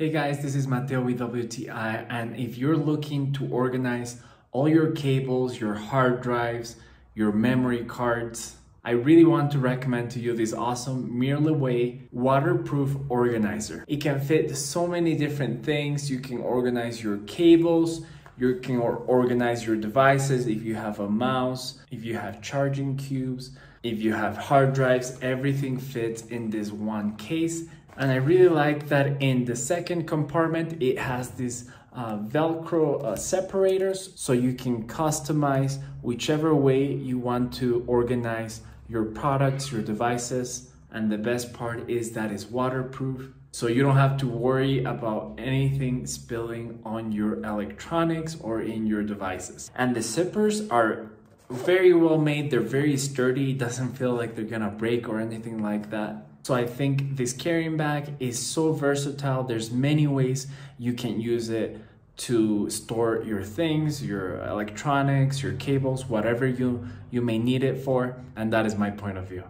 Hey guys, this is Mateo with WTI and if you're looking to organize all your cables, your hard drives, your memory cards, I really want to recommend to you this awesome MIRLEWAIY waterproof organizer. It can fit so many different things. You can organize your cables, you can organize your devices if you have a mouse, if you have charging cubes, if you have hard drives, everything fits in this one case. And I really like that in the second compartment, it has this uh, Velcro uh, separators so you can customize whichever way you want to organize your products, your devices. And the best part is that it's waterproof so you don't have to worry about anything spilling on your electronics or in your devices. And the zippers are very well made. They're very sturdy. Doesn't feel like they're gonna break or anything like that. So I think this carrying bag is so versatile. There's many ways you can use it to store your things, your electronics, your cables, whatever you, you may need it for. And that is my point of view.